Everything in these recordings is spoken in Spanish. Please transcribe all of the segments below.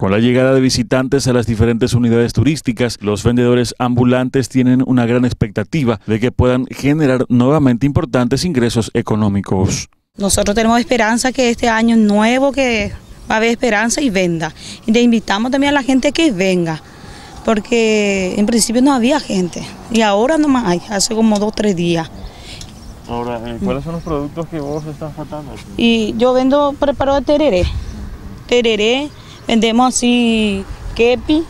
Con la llegada de visitantes a las diferentes unidades turísticas, los vendedores ambulantes tienen una gran expectativa de que puedan generar nuevamente importantes ingresos económicos. Nosotros tenemos esperanza que este año nuevo que va a haber esperanza y venda. Y le invitamos también a la gente que venga, porque en principio no había gente y ahora no más hay, hace como dos o tres días. Ahora, eh, ¿cuáles son los productos que vos estás faltando? Y yo vendo preparado de tereré. Tereré, vendemos así kepi,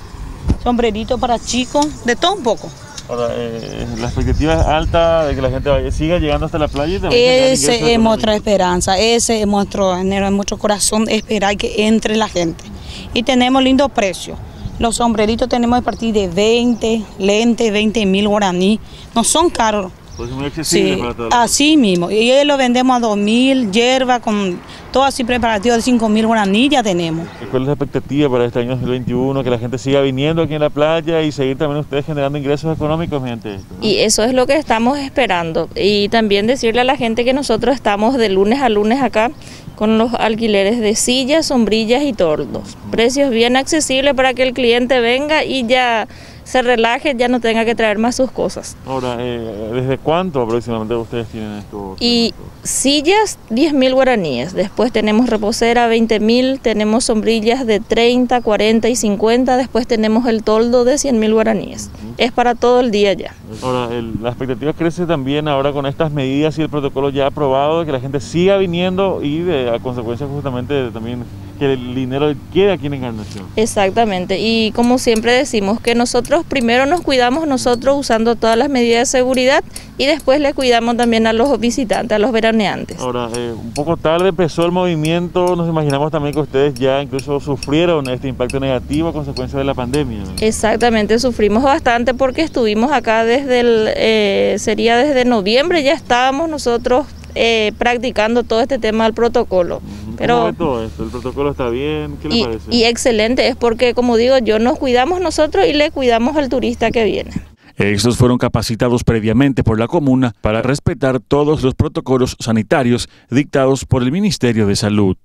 sombrerito para chicos, de todo un poco. Ahora, eh, la expectativa es alta de que la gente vaya, siga llegando hasta la playa. Y ese es nuestra esperanza, ese es nuestro anhelo, es nuestro corazón, esperar que entre la gente. Y tenemos lindos precios. Los sombreritos tenemos a partir de 20, lentes, 20 mil guaraní. No son caros pues muy accesible sí, para todos. Así mismo. Y lo vendemos a 2.000, hierba, con todo así preparativo de 5.000 guaraní ya tenemos. ¿Cuál es la expectativa para este año 2021? Que la gente siga viniendo aquí en la playa y seguir también ustedes generando ingresos económicos mediante esto. Y eso es lo que estamos esperando. Y también decirle a la gente que nosotros estamos de lunes a lunes acá con los alquileres de sillas, sombrillas y tordos. Precios bien accesibles para que el cliente venga y ya se relaje, ya no tenga que traer más sus cosas. Ahora, eh, ¿desde cuánto aproximadamente ustedes tienen esto? Y sillas, 10 mil guaraníes. Después tenemos reposera, 20 mil. Tenemos sombrillas de 30, 40 y 50. Después tenemos el toldo de 100 mil guaraníes. Es para todo el día ya. Ahora, la expectativa crece también ahora con estas medidas y el protocolo ya aprobado, de que la gente siga viniendo y de, a consecuencia justamente también que el dinero quede aquí en Encarnación. Exactamente, y como siempre decimos que nosotros primero nos cuidamos nosotros usando todas las medidas de seguridad y después le cuidamos también a los visitantes, a los veraneantes. Ahora, eh, un poco tarde empezó el movimiento, nos imaginamos también que ustedes ya incluso sufrieron este impacto negativo a consecuencia de la pandemia. Exactamente, sufrimos bastante porque estuvimos acá desde el, eh, sería desde noviembre, ya estábamos nosotros eh, practicando todo este tema del protocolo. Pero, todo esto? ¿El protocolo está bien? ¿Qué le parece? Y excelente, es porque como digo, yo nos cuidamos nosotros y le cuidamos al turista que viene. Estos fueron capacitados previamente por la comuna para respetar todos los protocolos sanitarios dictados por el Ministerio de Salud.